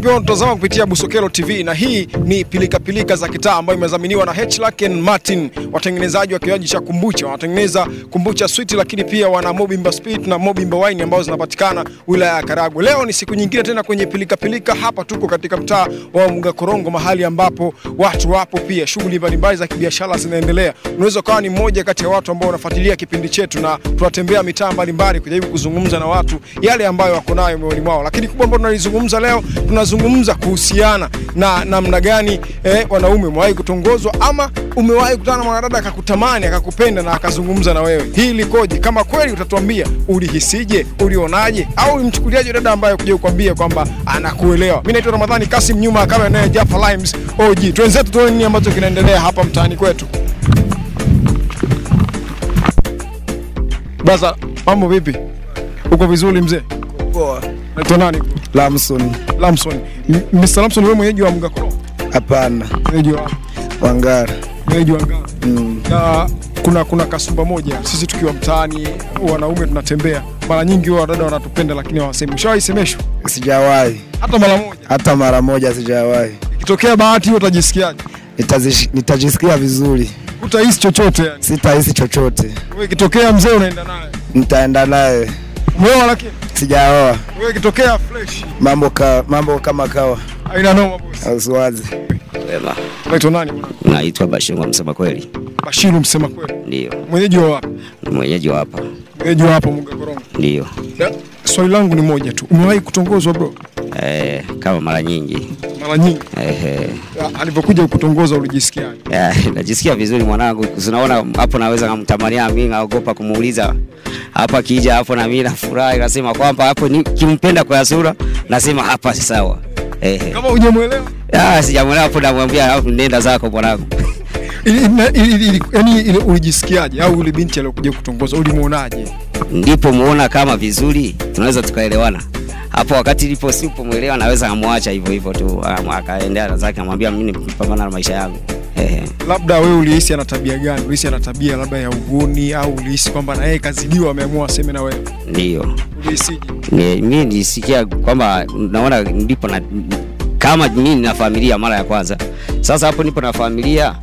Mambo vipi wanatazama kupitia Busokelo TV na hii ni pilika pilika za kitaa ambayo imedhaminiwa na H and Martin, watengenezaji wa kinywaji cha kumbucha. Wanatengeneza kumbucha sweet, lakini pia wana Mobimba Spirit na Mobimba Wine ambazo zinapatikana wilaya ya Karagwe. Leo ni siku nyingine tena kwenye pilika pilika. Hapa tuko katika mtaa wa Mga Korongo, mahali ambapo watu wapo, pia shughuli mbalimbali za kibiashara zinaendelea. Unaweza ukawa ni mmoja kati ya watu ambao wanafuatilia kipindi chetu, na tunatembea mitaa mbalimbali kujaribu kuzungumza na watu yale ambayo wako nayo mioyoni mwao, lakini kubwa ambalo tunalizungumza leo tunazungumza kuhusiana na namna gani eh, wanaume umewahi kutongozwa ama umewahi kutana na mwanadada akakutamani akakupenda na akazungumza na wewe. Hii likoje? Kama kweli utatuambia ulihisije, ulionaje, au ulimchukuliaje dada ambaye kuja kukwambia kwamba anakuelewa. Mimi naitwa Ramadhani Kasim, nyuma kama naye Jaffa Limes OG. Twenzetu tuone nini ambacho kinaendelea hapa mtaani kwetu. Baza, mambo vipi? Uko vizuri mzee? Poa. Naitwa nani? Lamson. Lamson. Mr. Lamson, wewe mwenyeji wa Mgakoro? Hapana. Mwenyeji wa Wangara. mwenyeji wa Wangara. Mm. Na kuna kuna kasumba moja, sisi tukiwa mtaani wanaume tunatembea, mara nyingi wao dada wanatupenda, lakini hawasemi. Ushawahi semeshwa Sijawahi. hata mara moja? Hata mara moja sijawahi. Ikitokea bahati hiyo, utajisikiaje? Nitajisikia vizuri. Utahisi chochote yani? Sitahisi chochote. Wewe ikitokea mzee unaenda naye, Nitaenda naye. Umeoa lakini Sijaoa. wewe ikitokea fresh, Mambo ka, mambo kama kawa. haina noma boss. Usiwazi. Wema, Unaitwa nani bwana? naitwa Bashiru msema kweli, Bashiru, msema kweli, ndio mwenyeji wa wapi? mwenyeji wa hapa, Mwenyeji wa hapo Mgakorongo. ndio Swali langu ni moja tu, umewahi kutongozwa bro? Eh, kama mara nyingi Mara nyingi. eh, eh. Alivyokuja kutongoza ulijisikiaje? eh, najisikia vizuri mwanangu, unaona hapo naweza kumtamania mimi, naogopa kumuuliza hapa, kija hapo na mimi nafurahi, nasema kwamba hapo ni kimpenda kwa sura, nasema hapa si sawa eh, Kama hujamuelewa ah, sijamuelewa hapo, namwambia nenda zako mwanangu. Yaani ulijisikiaje? Au yule binti aliyokuja kutongoza ulimuonaje? ndipo muona kama vizuri tunaweza tukaelewana. Hapo wakati ilipo sipomwelewa naweza amwacha hivyo hivyo tu akaendea na zake amwambia mimi nipambana na maisha yangu. Eh, Labda wewe ulihisi ana tabia gani? Ulihisi ana tabia labda ya ugoni au ulihisi kwamba na yeye kazidiwa ameamua aseme na wewe? ndio. Mimi nilisikia kwamba naona ndipo na kama mimi nina familia mara ya kwanza. Sasa hapo nipo na familia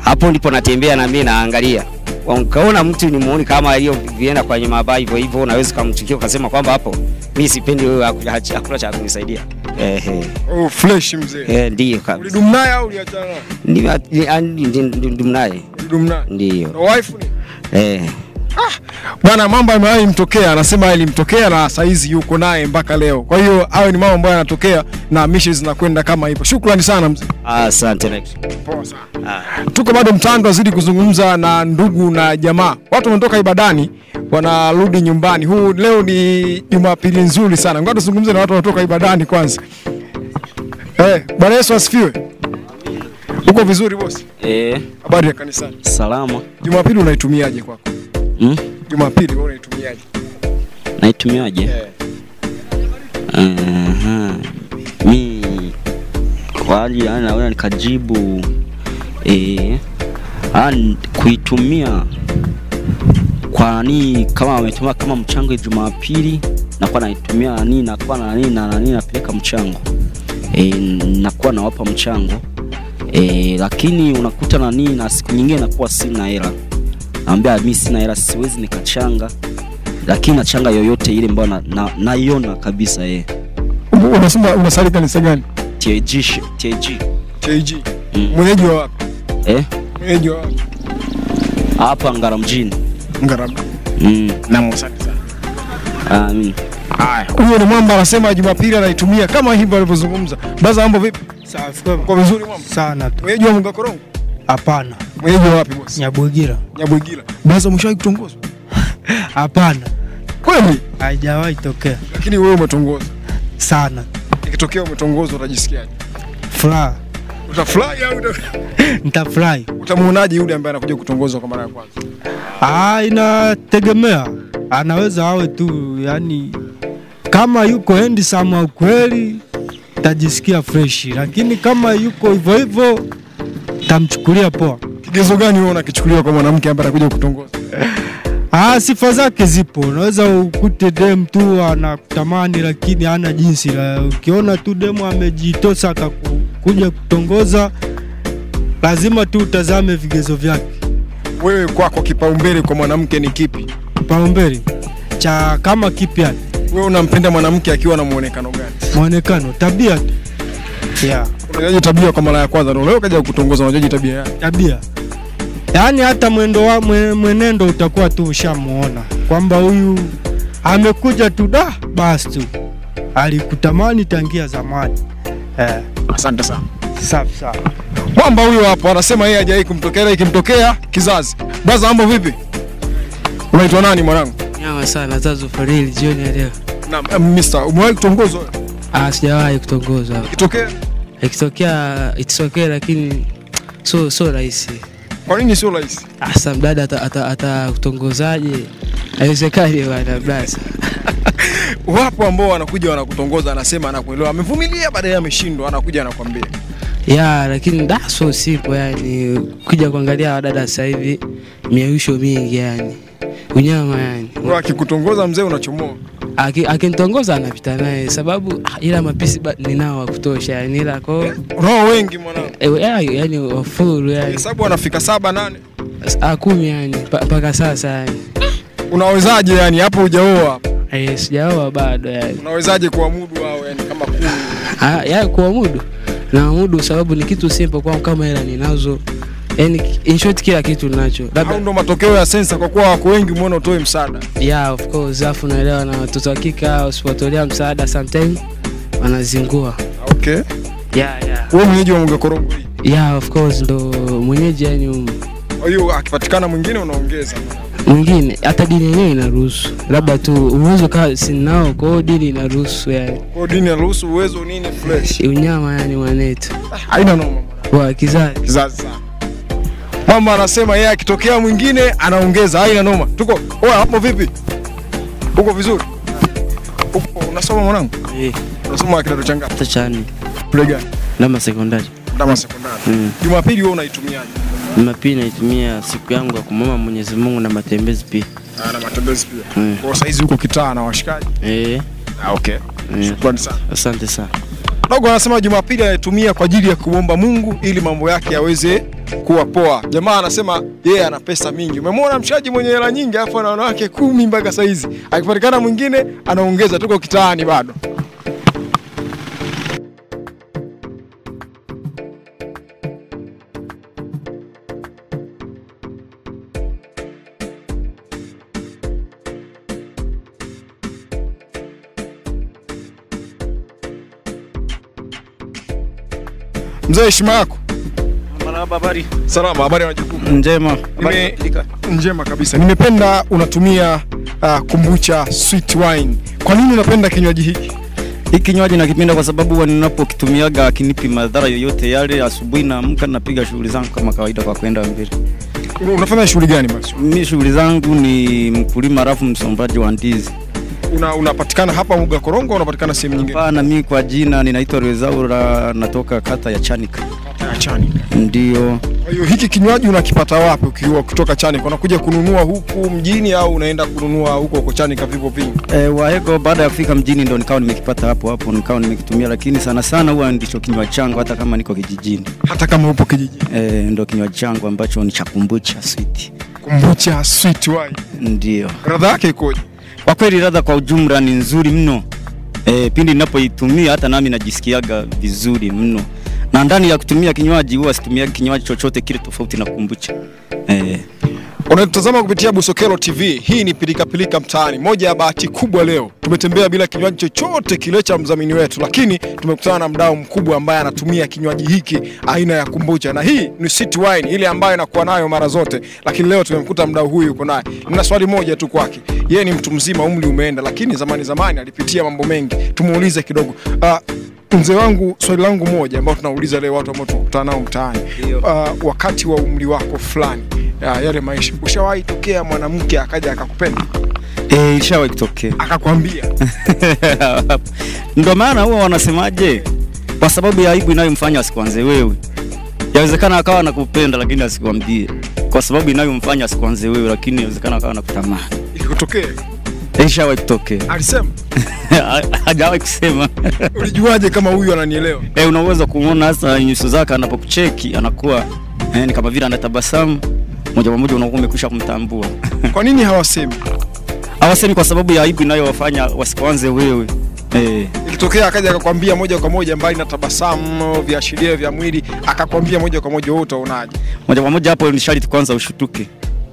hapo ndipo natembea na mimi naangalia ukaona mtu ni muoni kama hiyo vienda kwenye mabaa hivyo hivyo unaweza kumchukia ukasema kwamba hapo mimi sipendi wewe haku- hakuna cha kunisaidia eh, eh. Oh, fresh mzee. Eh, ndio kabisa. Ulidumu naye au uliachana naye? Ndio ndio, ndio. Ndio. ndio. Na wife ni? eh, Bwana mambo yamewahi mtokea, anasema ilimtokea na saizi yuko naye mpaka leo. Kwa hiyo hayo ni mambo ambayo yanatokea na mishe zinakwenda kama hivyo. Shukrani sana mzee. asante. Poa sana. Tuko bado mtaani, tunazidi kuzungumza na ndugu na jamaa. Watu wametoka ibadani wanarudi nyumbani. Huu leo ni Jumapili nzuri sana. Ngoja tuzungumze na watu wanatoka ibadani kwanza. Eh, Bwana Yesu asifiwe. Uko vizuri bosi? Eh, Habari ya kanisani. salama. Jumapili unaitumiaje kwako? Mm? Jumapili wewe unaitumiaje? Naitumiaje? Aha. Mi kwa hali naweza nikajibu eh, kuitumia kwa nani kama ametumia kama mchango Jumapili nakuwa naitumia nani nakuwa na nani na nani napeleka mchango e, nakuwa nawapa mchango e, lakini unakuta nani na siku nyingine nakuwa sina hela naambia mi sina hela siwezi nikachanga lakini nachanga yoyote ile ambayo na- na- naiona kabisa yeye. Unasema unasali kanisa gani? TAG, TG TAG. Mm. Mwenyeji wa wapi? Eh? Mwenyeji wa wapi? hapa Ngara mjini Ngara mjini. mm. Na msali sana. amen. Haya, huyo ni mwamba anasema Jumapili anaitumia kama hivyo alivyozungumza. Baza mambo vipi? Safi Kwa vizuri mwamba. sana tu. Mwenyeji wa Mungakorongo? Hapana, Mwenyeji wa wapi boss? Nyabwegira. Nyabwegira. Basi umeshawahi kutongozwa? Hapana, Kweli? haijawahi tokea Lakini wewe umetongozwa. sana. Ikitokea umetongozwa utajisikiaje? Furaha, Utafurahi au uta- nitafurahi. utamuonaje yule ambaye anakuja kutongozwa kwa mara ya kwanza? Ah, inategemea, anaweza awe tu yani, kama yuko handsome au kweli tajisikia fresh, lakini kama yuko hivyo hivyo tamchukulia poa. Kigezo gani wewe unakichukulia kwa mwanamke ambaye anakuja kutongoza? Ah, sifa zake zipo. Unaweza ukute dem tu anakutamani lakini hana jinsi. La, ukiona tu demu amejitosa akakuja kutongoza, lazima tu utazame vigezo vyake. Wewe kwako kipaumbele kwa mwanamke ni kipi? Kipaumbele cha kama kipi yani? Wewe unampenda mwanamke akiwa na muonekano gani? Muonekano, tabia tu. Yeah, Unajaji tabia kwa mara ya kwanza ndio leo kaja kutongoza, unajaji tabia yake. tabia. Yaani hata mwendo wa mwe- mwenendo utakuwa tu ushamuona kwamba huyu amekuja tu da basi tu alikutamani tangia zamani. Eh, Asante sana. safi sana. Kwamba huyo hapo anasema yeye hajawahi kumtokea, ila ikimtokea kizazi. Braza, mambo vipi? Unaitwa nani mwanangu? Nyama sana Zazu Farili jioni ya leo. Naam, eh, Mr. Umewahi kutongozwa? Ah, sijawahi kutongozwa. Ikitokea Ikitokea it's okay lakini so so rahisi. Kwa nini sio rahisi? Asa mdada ata, ata? Haiwezekani bwana brasa. Wapo ambao wanakuja wanakutongoza, anasema anakuelewa, amevumilia, baadaye ameshindwa, anakuja anakuambia Ya, lakini daso sipo. yani. Kuja kuangalia wadada sasa hivi miausho mingi yani. Unyama yani. Akikutongoza mzee unachomoa. Aki- Akinitongoza anapita naye sababu ila mapisi ninao wa kutosha yani ila kwa Roho wengi mwanangu. eh, yani wafuru yani. Hesabu anafika saba nane. Ah, kumi yani mpaka sasa yani. Unawezaje yani hapo hujaoa hapo? Eh, sijaoa bado yani. Unawezaje kuamudu wao yani kama kumi? Ah, ya kuamudu na amudu sababu ni kitu simple kwa kama hela ninazo yani in short kila kitu ninacho labda ndo matokeo ya sensa kwa kuwa wako wengi umeona utoe msaada. yeah of course afu naelewa na watoto wa kike usipotolea msaada sometime wanazingua Okay. yeah yeah Wewe mwenyeji wa Mwenge Korongo hii. yeah of course ndo mwenyeji yani um, Kwa hiyo akipatikana mwingine unaongeza. mwingine hata dini yenyewe inaruhusu labda tu uwezo kaa sinao kwa hiyo dini inaruhusu yani Kwa dini inaruhusu uwezo nini fresh. unyama yani mwanetu Haina noma. wa kizazi Kizazi. Mama anasema yeye akitokea mwingine anaongeza, haina noma. Tuko oya, hapo vipi? Uko vizuri? Uko unasoma mwanangu? Eh, Unasoma kidato cha ngapi? Cha nne. Shule gani? Ndama sekondari. Ndama sekondari. Mm. Jumapili wewe unaitumiaje? Jumapili naitumia siku yangu ya kumwomba Mwenyezi Mungu na matembezi pia. Ah, na matembezi pia. Mm. Kwa saizi huko kitaa na washikaji. Eh, Ah, okay. Mm. Shukrani sana. asante sana. Dogo anasema Jumapili anaitumia kwa ajili ya kumwomba Mungu ili mambo yake yaweze kuwa poa. Jamaa anasema yeye ana pesa mingi. Umemwona mshaji mwenye hela nyingi afu ana wanawake kumi mpaka saizi. Akipatikana mwingine anaongeza, tuko kitaani bado. Mzee, heshima yako? Marhaba, habari Salama, habari ya jukumu. njema. Nime, njema kabisa. Nimependa unatumia uh, kumbucha sweet wine. Kwa nini unapenda kinywaji hiki? Hii kinywaji nakipenda kwa sababu ninapokitumiaga akinipi madhara yoyote yale. Asubuhi naamka napiga shughuli zangu kama kawaida kwa kwenda mbele. Unafanya shughuli gani basi? Mimi shughuli zangu ni mkulima alafu msombaji wa ndizi. Una, unapatikana hapa Muga Korongo au unapatikana sehemu nyingine? Hapana, mimi kwa jina ninaitwa Rezaura, natoka kata ya Chanika. Ya Chani. Ndio. Kwa hiyo hiki kinywaji unakipata wapi ukiwa kutoka Chani? Unakuja kununua huku mjini au unaenda kununua huko huko Chanika vipo vingi? E, Wahego baada ya kufika mjini ndo nikawa nimekipata hapo hapo nikawa nimekitumia, lakini sana sana huwa ndicho kinywaji changu hata kama niko kijijini. Hata kama upo kijijini. E, ndo kinywaji changu ambacho ni cha kumbucha sweet. Kumbucha sweet wine. Ndio. Radha yake ikoje? Kwa kweli ladha kwa ujumla ni nzuri mno. E, pindi ninapoitumia hata nami najisikiaga vizuri mno, na ndani ya kutumia kinywaji huwa situmia kinywaji chochote kile tofauti na kumbucha. E, Unatazama kupitia Busokelo TV. Hii ni pilika pilika mtaani. Moja ya bahati kubwa leo tumetembea bila kinywaji chochote kile cha mdhamini wetu, lakini tumekutana na mdau mkubwa ambaye anatumia kinywaji hiki aina ya kumbucha, na hii ni city wine, ile ambayo inakuwa nayo mara zote, lakini leo tumemkuta mdau huyu yuko naye. Nina swali moja tu kwake. Yeye ni mtu mzima, umri umeenda, lakini zamani zamani alipitia mambo mengi. Tumuulize kidogo. Uh, Mzee wangu, swali langu moja ambao tunauliza leo watu ambao tunakutana nao mtaani, uh, wakati wa umri wako fulani ya, yale maisha, ushawahi tokea mwanamke akaja akakupenda Eh, ishawahi kutokea. akakwambia Ndio maana huwa wanasemaje, kwa sababu ya aibu inayomfanya asikuanze wewe. Yawezekana akawa anakupenda lakini asikwambie. kwa sababu inayomfanya asikuanze wewe, lakini yawezekana akawa nakutamani. Ikikutokea Ishawahi kutokea, alisema, hajawahi kusema ulijuaje kama huyu ananielewa? Eh, unaweza kumwona hasa nyuso zake anapokucheki anakuwa eh, ni kama vile anatabasamu moja kwa moja, unakuwa umekwisha kumtambua. Kwa nini hawasemi? Hawasemi kwa sababu ya aibu inayowafanya wasikuanze wewe eh. Ilitokea akaja akakwambia moja kwa moja, mbali na tabasamu, viashiria vya mwili, akakwambia moja kwa moja, wewe utaonaje? moja kwa moja hapo ni sharti kwanza ushutuke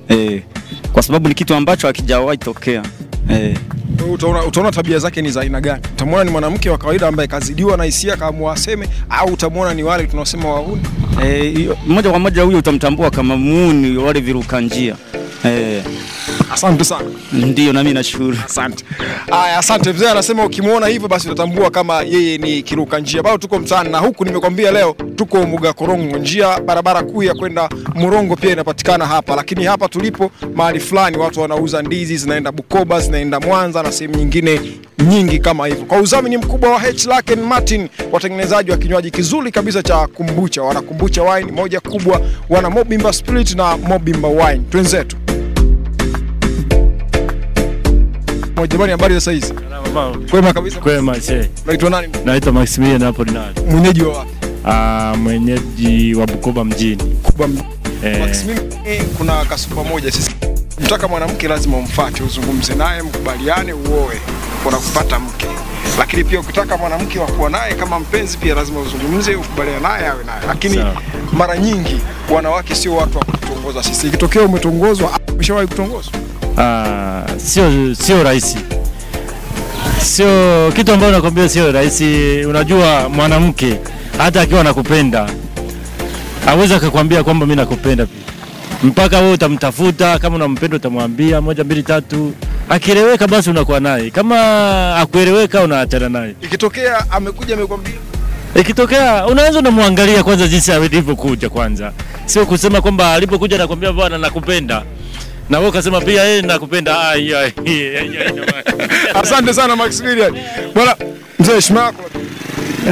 eh, kwa sababu ni kitu ambacho hakijawahi tokea eh. Utaona, utaona tabia zake ni za aina gani? Utamwona ni mwanamke wa kawaida ambaye kazidiwa na hisia kaamua aseme, au utamwona ni wale tunaosema wahuni? Eh, moja kwa moja huyo utamtambua kama muuni, wale viruka njia eh, Asante sana. ndio nami nashukuru. Asante. Aya, asante mzee. Anasema ukimwona hivyo basi utatambua kama yeye ni kiruka njia. Bado tuko mtaani na huku nimekwambia leo tuko Muga Korongo, njia barabara kuu ya kwenda Morongo pia inapatikana hapa, lakini hapa tulipo mahali fulani watu wanauza ndizi zinaenda Bukoba, zinaenda Mwanza na sehemu nyingine nyingi kama hivyo. Kwa udhamini mkubwa wa H Laken Martin, watengenezaji wa kinywaji kizuri kabisa cha kumbucha, wana kumbucha wine moja kubwa, wana Mobimba Spirit na Mobimba wine. Twenzetu Jamani, habari za saizi? Kwema kabisa. Kwema che, Unaitwa nani? naitwa Maximilian Apolinari, Mwenyeji wa wapi? ah, mwenyeji wa Bukoba mjini. Bukoba mjini. Eh, Maximilian, eh, kuna kasupa moja sisi. Mtaka mwanamke lazima umfuate, uzungumze naye, mkubaliane, uoe, unakupata mke. Lakini pia ukitaka mwanamke wa kuwa naye kama mpenzi, pia lazima uzungumze, ukubaliane naye, awe naye. Lakini mara nyingi wanawake sio watu wa kutongoza sisi. Ikitokea umetongozwa, ah, umeshawahi kutongozwa? Ah, sio sio rahisi, sio kitu ambacho nakwambia, sio rahisi. Unajua mwanamke hata akiwa anakupenda aweza akakwambia kwamba mi nakupenda mpaka wewe utamtafuta, kama unampenda utamwambia moja mbili tatu, akieleweka basi unakuwa naye, kama akueleweka unaachana naye. Ikitokea amekuja amekwambia. Ikitokea unaanza unamwangalia kwanza jinsi alivyokuja kwanza, sio kusema kwamba alipokuja nakwambia bwana nakupenda na wewe ukasema pia yeye nakupenda. Asante sana Maximilian. Bwana mzee, heshima yako.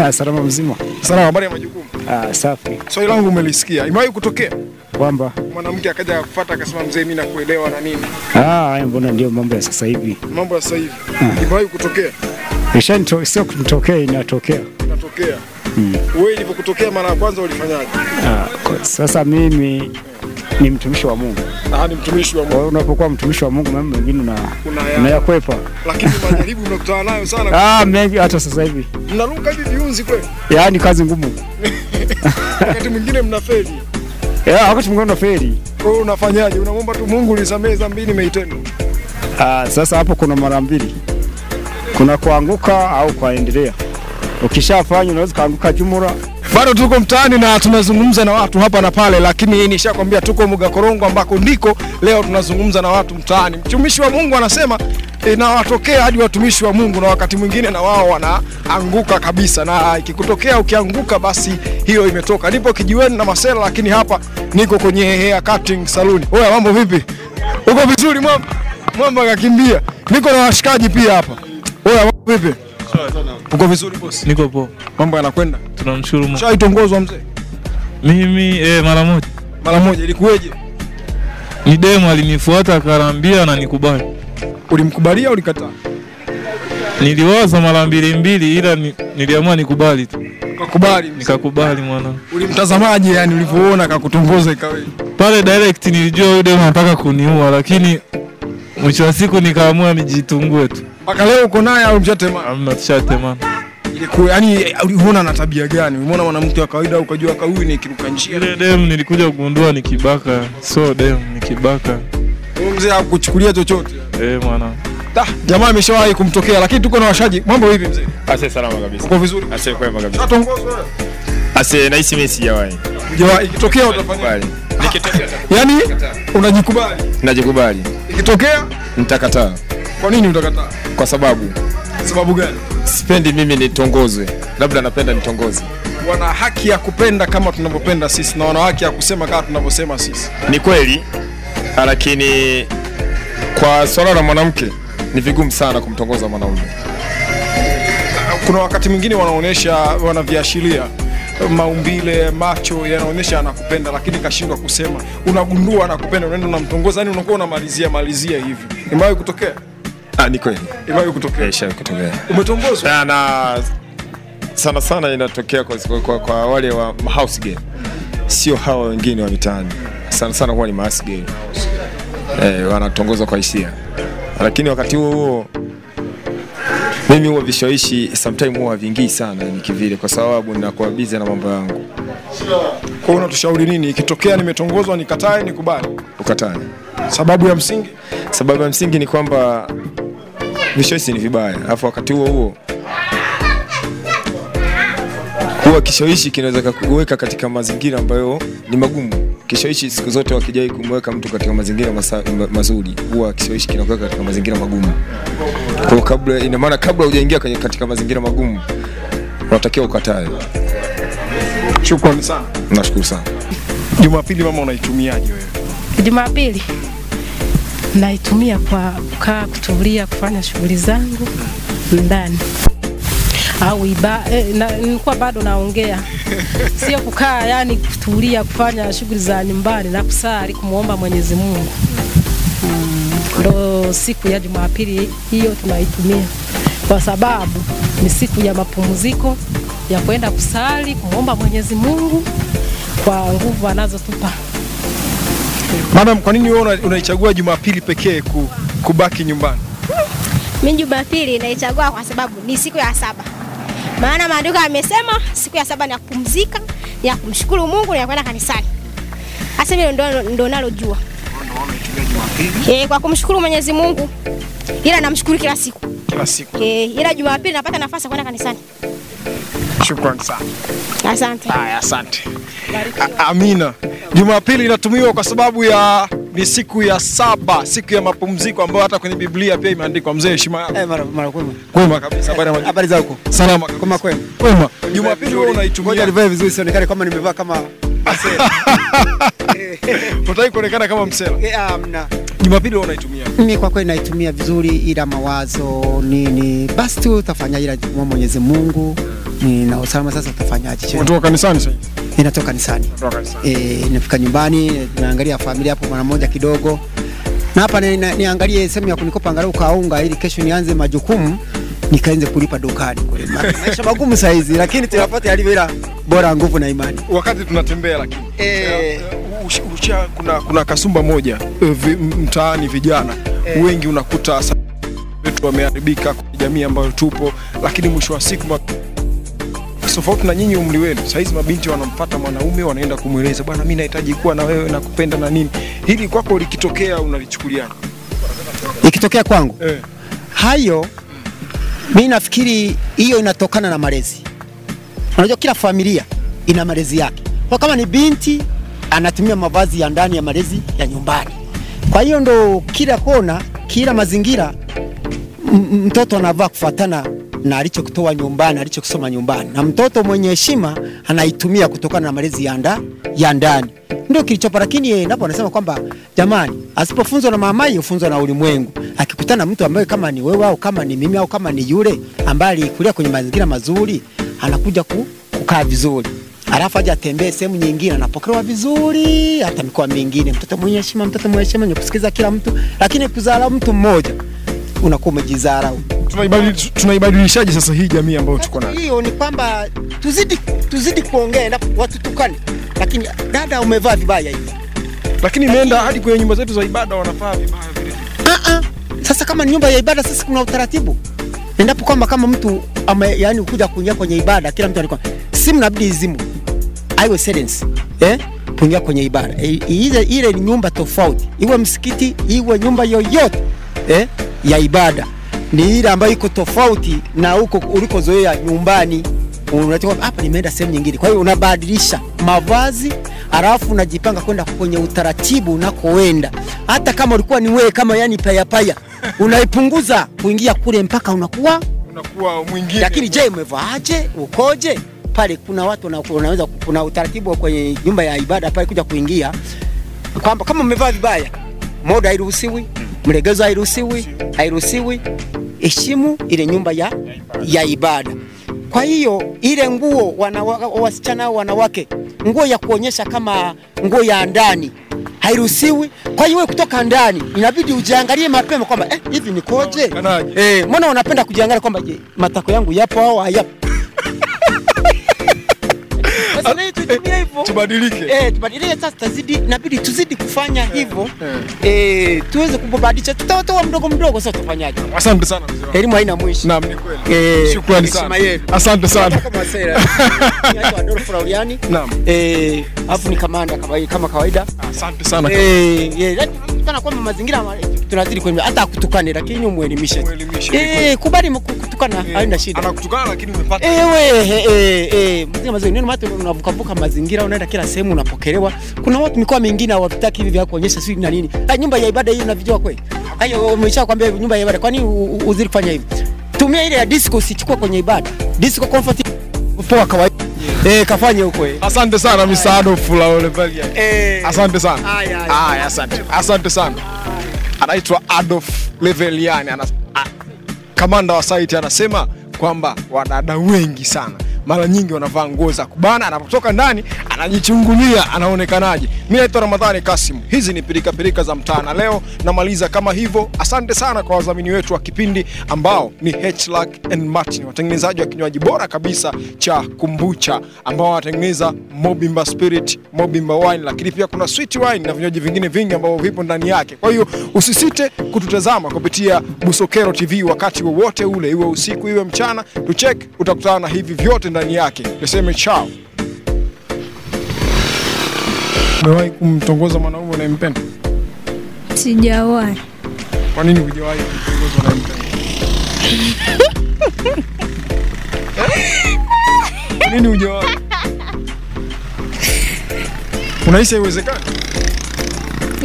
Ah, salama mzima. Salama, habari ya majukumu. Ah, safi. Swali langu umelisikia, imewahi kutokea Kwamba mwanamke akaja kufuata akasema, mzee, mimi nakuelewa na nini, ah, haya mbona ndio mambo ya sasa hivi. mambo ya sasa hivi. Ah. Imewahi kutokea, Ishanito sio kutokea inatokea. inatokea. Mm. Wewe ilipokutokea mara ya kwanza ulifanyaje? Ah, kwa, sasa mimi ni mtumishi wa Mungu. Ah, ni mtumishi wa Kwa Mungu, hiyo unapokuwa mtumishi wa Mungu mambo mengine una Unaya- unayakwepa. lakini majaribu unakutana nayo sana. Ah, mengi hata sasa hivi. Mnaruka hivi viunzi kweli, Yaani kazi ngumu. wakati mwingine mnafeli. Yeah, wakati mwingine unafeli. Kwa hiyo unafanyaje? Unamwomba tu Mungu nisamehe dhambi nimeitenda. Ah, sasa hapo kuna mara mbili. Kuna kuanguka au kuendelea. Ukishafanya unaweza kaanguka jumura. Bado tuko mtaani na tunazungumza na watu hapa na pale, lakini nishakwambia tuko Muga Korongo ambako ndiko leo tunazungumza na watu mtaani. Mtumishi wa Mungu anasema inawatokea hadi watumishi wa Mungu na wakati mwingine na wao wanaanguka kabisa, na ikikutokea ukianguka, basi hiyo imetoka. Nipo kijiweni na Masela, lakini hapa niko kwenye hair cutting saluni. Oya, mambo vipi? Uko vizuri mwamba? Mwamba. Niko na washikaji pia hapa. Oya, mambo vipi? Uko vizuri boss? Niko poa, Mambo yanakwenda? tunamshukuru Mungu. Shaitongozwa mzee? Mimi eh, mara moja Mara moja ilikuweje? ni demo alinifuata akaniambia na nikubali. Ulimkubalia au ulikataa? Niliwaza mara mbili mbili, ila ni, niliamua nikubali tu, Ukakubali. nikakubali mwana. Ulimtazamaje yani ulivyoona akakutongoza ikawe? Pale direct nilijua yule demo anataka kuniua, lakini mwisho wa siku nikaamua nijitungue tu. Mpaka leo uko naye au mshatema? Amna, tushatemana. Ilikuwa yani uliona na tabia gani? Umeona mwanamke wa kawaida ukajua ka huyu ni kiruka njia. Ile dem nilikuja kugundua ni kibaka, so dem ni kibaka. Mzee hakuchukulia chochote. Eh, mwana. Da, jamaa ameshawahi kumtokea lakini tuko na washaji. Mambo vipi mzee? Ase salama kabisa. Uko vizuri? Ase kwema kabisa. Ushatongozwa wewe? Ase nahisi mimi sijawahi. Hujawahi. Ikitokea utafanya. Bali. Nikitokea Yaani unajikubali. najikubali. Ikitokea Nitakataa kwa nini utakataa? kwa sababu Sababu gani? sipendi mimi nitongozwe. Labda napenda nitongozwe. Wana haki ya kupenda kama tunavyopenda sisi na wana haki ya kusema kama tunavyosema sisi. Ni kweli, lakini kwa swala la mwanamke ni vigumu sana kumtongoza mwanaume. kuna wakati mwingine wanaonyesha wanaviashiria maumbile, macho yanaonyesha anakupenda, lakini kashindwa kusema, unagundua anakupenda, unaenda unamtongoza, yani unakuwa unamalizia malizia hivi. Imewahi kutokea? Ah, ni kweli. Imewahi kutokea? yeah, kutokea. Umetongozwa? Na, na sana sana inatokea kwa, kwa, kwa, kwa wale wa house game. sio hawa wengine wa mitaani. Sana sana huwa ni house game. eh, wanatongozwa kwa hisia, lakini wakati huo huo mimi huwa vishawishi sometime huwa vingii sana ni kivile, kwa sababu ninakuwa busy na mambo yangu. Kwa hiyo unatushauri nini? Ikitokea nimetongozwa nikatae, nikubali? Ukatae. Sababu ya msingi? Sababu ya msingi ni kwamba vishawishi ni vibaya, alafu wakati huo huo huwa kishawishi kinaweza kuweka katika mazingira ambayo ni magumu. Kishawishi siku zote wakijai kumweka mtu katika mazingira masa, mazuri, huwa kishawishi kinakuweka katika mazingira magumu. Kwa kabla, ina maana kabla hujaingia kwenye- katika mazingira magumu unatakiwa ukatae. Shukrani sana. Nashukuru sana. Jumapili mama, unaitumiaje wewe? Jumapili naitumia kwa kukaa, kutulia, kufanya shughuli zangu ndani au iba, eh, na, nilikuwa bado naongea, sio kukaa, yani kutulia, kufanya shughuli za nyumbani na kusali, kumwomba Mwenyezi Mungu. Ndo siku ya Jumapili hiyo tunaitumia kwa sababu ni siku ya mapumziko ya kwenda kusali, kumwomba Mwenyezi Mungu kwa nguvu anazotupa. Madam, kwa nini wewe unaichagua Jumapili pekee ku, kubaki nyumbani? Mimi Jumapili naichagua kwa sababu ni siku ya saba, maana maandiko yamesema siku ya saba ni ya kupumzika, ni ya kumshukuru Mungu, ni ya kwenda kanisani. Hasa mimi ndo, ndo nalojua eh, kwa kumshukuru Mwenyezi Mungu, ila namshukuru kila siku Kila siku. eh, ila Jumapili napata nafasi ya kwenda kanisani. Shukrani sana. Asante. Haya, asante. Amina. Jumapili inatumiwa kwa sababu ya ni siku ya saba, siku ya mapumziko ambayo hata kwenye Biblia pia imeandikwa. Mzee, heshima yako. Eh, mara mara kwema. Kwema kabisa. Habari za Habari za huko? Salama Kwema Kama kwema. Kwema. Jumapili wewe unaitumia. Ngoja nivae vizuri sionekane kama nimevaa kama Utaki kuonekana kama msela. Eh, amna. Jumapili wewe unaitumia. Mimi kwa kweli naitumia vizuri, ila mawazo nini, basi tu utafanya, ila Mwenyezi Mungu ni na usalama. Sasa utafanyaje? Unatoka kanisani sasa? Ninatoka kanisani. Eh, nafika nyumbani naangalia familia hapo mara moja kidogo, na hapa niangalie ni, sehemu ya kunikopa angalau kaunga, ili kesho nianze majukumu nikaanze kulipa dukani kule. Ma- Maisha magumu saa hizi, lakini tunapata yalivyo, ila bora nguvu na imani. Wakati tunatembea lakini Eh, Ush- usha, kuna, kuna kasumba moja eh, vi- mtaani vijana e, wengi unakuta wetu wameharibika kwa jamii ambayo tupo, lakini mwisho wa siku tofauti na nyinyi umri wenu, saizi mabinti wanampata mwanaume wanaenda kumweleza bwana, mimi nahitaji kuwa na wewe na kupenda na nini. Hili kwako likitokea unalichukuliana? ikitokea kwangu Eh. hayo, mi nafikiri hiyo inatokana na malezi. Unajua kila familia ina malezi yake. Kwa kama ni binti anatumia mavazi ya ndani ya malezi ya nyumbani, kwa hiyo ndo kila kona, kila mazingira mtoto anavaa kufuatana na alichokitoa nyumbani, alichokisoma nyumbani, na mtoto mwenye heshima anaitumia kutokana na malezi ya, nda, ya ndani ndio kilichopo. Lakini yeye napo anasema kwamba jamani, asipofunzwa na mama yeye hufunzwa na ulimwengu. Akikutana na mtu ambaye kama ni wewe au kama ni mimi au kama ni yule ambaye alikulia kwenye mazingira mazuri, anakuja ku, kukaa vizuri alafu aje atembee sehemu nyingine, anapokelewa vizuri, hata mikoa mingine. Mtoto mwenye heshima, mtoto mwenye heshima, mwenye kila mtu, lakini kuzala mtu mmoja unakuwa umejizarau. Tunaibadili- Tunaibadilishaje sasa hii jamii ambayo tuko nayo? Hiyo ni kwamba tuzidi tuzidi kuongea na watu tukane, lakini dada, umevaa vibaya hivi. Lakini imeenda hadi kwenye nyumba zetu za ibada wanafaa vibaya vile. Ah, ah. Sasa kama ni nyumba ya ibada, sasa kuna utaratibu endapo kwamba kama mtu ame, yani kuja kuingia kwenye ibada, kila mtu alikuwa simu nabidi izimu, aiwe silence eh, kuingia kwenye ibada ile, ile ni nyumba tofauti, iwe msikiti, iwe nyumba yoyote eh, ya ibada ni ile ambayo iko tofauti na huko ulikozoea nyumbani. Unatoka hapa, nimeenda sehemu nyingine, kwa hiyo unabadilisha mavazi alafu unajipanga kwenda kwenye utaratibu unakoenda. Hata kama ulikuwa ni wewe kama yani paya paya, unaipunguza kuingia kule mpaka unakuwa Unakuwa mwingine. lakini je, umevaaje? Ukoje? Pale kuna watu wanaweza, unaweza, kuna utaratibu kwenye nyumba ya ibada pale kuja kuingia, kwamba kama umevaa vibaya, moda hairuhusiwi, mlegezo hairuhusiwi, hairuhusiwi. Heshimu ile nyumba ya, ya ibada. Kwa hiyo ile nguo wanawa, wasichana au wanawake, nguo ya kuonyesha kama nguo ya ndani hairuhusiwi. Kwa hiyo kutoka ndani inabidi ujiangalie mapema kwamba eh, hivi nikoje? Eh, mbona unapenda kujiangalia kwamba je, matako yangu yapo au hayapo? Sasa na hii hivyo. Tubadilike. Eh, tubadilike sasa tazidi inabidi tuzidi kufanya hivyo. Eh, tuweze kubadilisha tutatoa mdogo mdogo sasa tufanyaje? Asante sana mzee wangu. Elimu haina mwisho. Naam, ni kweli. Eh, Shukrani sana. Asante sana. Kama sera. Naitwa Adolfo Lauliani. Naam. Eh, alafu ni kamanda kama kawaida. Asante sana. Eh, eh, tunakutana kwamba mazingira ma- tunazidi kwenye hata akutukane lakini. Muelimishe. Eh, kubali kutukana haina shida. Anakutukana lakini umepata. Eh, we, eh, eh, mzee mazingira mazuri. Neno unavuka vuka mazingira, unaenda kila sehemu unapokelewa. Kuna watu mikoa mingine hawataki hivi vya kuonyesha sisi na nini. Ah, nyumba ya ibada hii unavijua kweli? Hayo umesha kwambia nyumba ya ibada, kwani uzidi kufanya hivi? Tumia ile ya disco usichukue kwenye ibada. Disco comfort poa kawaida. Eh, kafanye huko eh. Asante sana Mr. Adolf Laulevelia. Eh. Asante sana. Haya, asante. Asante sana. Anaitwa Adolf Leveliani. A, kamanda wa site anasema kwamba wadada wengi sana mara nyingi wanavaa nguo za kubana, anapotoka ndani anajichungulia anaonekanaje. Mimi naitwa Ramadhani Kasim, hizi ni pilika pilika za mtaa, na leo namaliza kama hivyo. Asante sana kwa wadhamini wetu wa kipindi ambao ni Hluck and Martin, watengenezaji wa kinywaji bora kabisa cha kumbucha, ambao wanatengeneza Mobimba Spirit, Mobimba Wine, lakini pia kuna sweet wine na vinywaji vingine vingi ambavyo vipo ndani yake. Kwa hiyo usisite kututazama kupitia Busokero TV wakati wowote ule, iwe usiku iwe mchana, tucheck, utakutana na hivi vyote ndani yake. Niseme chao. Umewahi kumtongoza mwanaume unayempenda? Sijawahi. Kwa nini hujawahi kumtongoza unayempenda? Kwa nini hujawahi? Unahisi haiwezekani?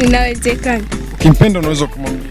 Inawezekana. Ukimpenda unaweza kumwambia